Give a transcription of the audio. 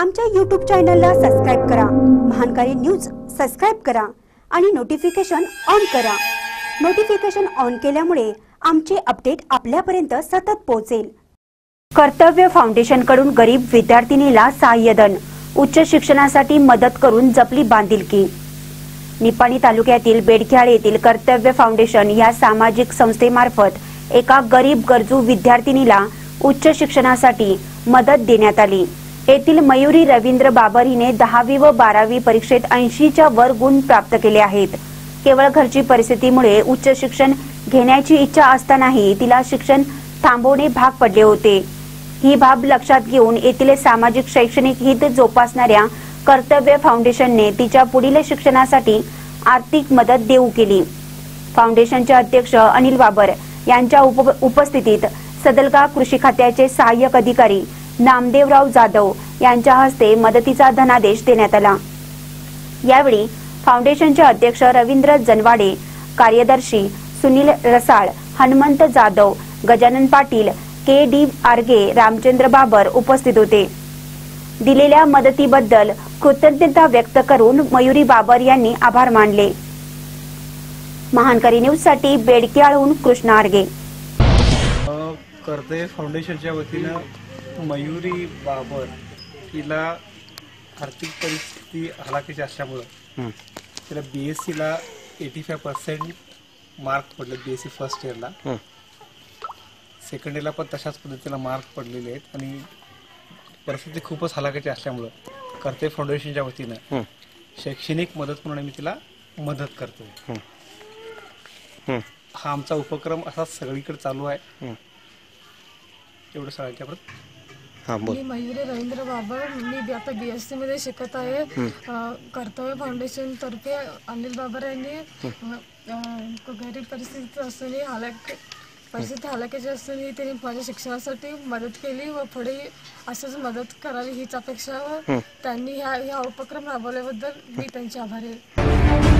आमच्या यूट्यूब चॅनलला सबस्क्राईब करा. महानकारी न्यूज सबस्क्राईब करा आणि नोटिफिकेशन ऑन करा. नोटिफिकेशन ऑन केल्यामुळे आमचे अपडेट आपल्यापर्यंत सतत पोहोचेल. कर्तव्य फाउंडेशनकडून गरीब विद्यार्थिनीला सहाय्यधन उच्च शिक्षणासाठी मदत करून जपली बांधिलकी. निपाणी तालुक्यातील बेडख्याळ येथील कर्तव्य फाउंडेशन या सामाजिक संस्थेमार्फत एका गरीब गरजू विद्यार्थिनीला उच्च शिक्षणासाठी मदत देण्यात आली. येथील मयुरी रवींद्र बाबर हिने दहावी व बारावी परीक्षेत ऐंशीच्या वर गुण प्राप्त केले आहेत. केवळ घरची परिस्थितीमुळे उच्च शिक्षण घेण्याची इच्छा असतानाही तिला शिक्षण थांबवणे भाग पडले होते. ही बाब लक्षात घेऊन येथील सामाजिक शैक्षणिक हित जोपासणाऱ्या कर्तव्य फाउंडेशनने तिच्या पुढील शिक्षणासाठी आर्थिक मदत देऊ केली. फाउंडेशनचे अध्यक्ष अनिल बाबर यांच्या उप उपस्थितीत सदलगा कृषी खात्याचे सहाय्यक अधिकारी नामदेवराव जाधव यांच्या हस्ते मदतीचा धनादेश देण्यात आला. यावेळी फाउंडेशनचे अध्यक्ष रवींद्र जनवाडे कार्यदर्शी सुनील रसाळ हनुमंत जाधव गजानन पाटील के डी आर्गे रामचंद्र बाबर उपस्थित होते. दिलेल्या मदतीबद्दल कृतज्ञता व्यक्त करून मयुरी बाबर यांनी आभार मानले. महानकरी न्यूजसाठी बेडकियाळहून कृष्ण आर्गे. करते फाउंडेशनच्या वतीनं मयुरी बाबर तिला आर्थिक परिस्थिती हलाखीची असल्यामुळं तिला बी एस सीला एटी फाय पर्सेंट मार्क पडले बी एस सी फर्स्ट इयरला सेकंड इयरला पण तशाच पद्धतीला मार्क पडलेले आहेत आणि परिस्थिती खूपच हलाखीची असल्यामुळं कर्तव्य फाउंडेशनच्या वतीनं शैक्षणिक मदत म्हणून मी तिला मदत करतोय. हा. आमचा उपक्रम असाच सगळीकडे चालू आहे. एवढं सगळ्यांच्या परत हां बोल. मी मयुरी रवींद्र बाबर मी आता बी एस सी मध्ये शिकत आहे. अ, कर्तव्य फाउंडेशन तर्फे अनिल बाबर यांनी अ, गरीब परिस्थितीत असूनही हालाक परिस्थिती हालाकीची असूनही त्यांनी माझ्या शिक्षणासाठी मदत केली व पुढे असंच मदत करावी हीच अपेक्षा व त्यांनी ह्या ह्या उपक्रम राबवल्याबद्दल मी त्यांचे आभारी आहे.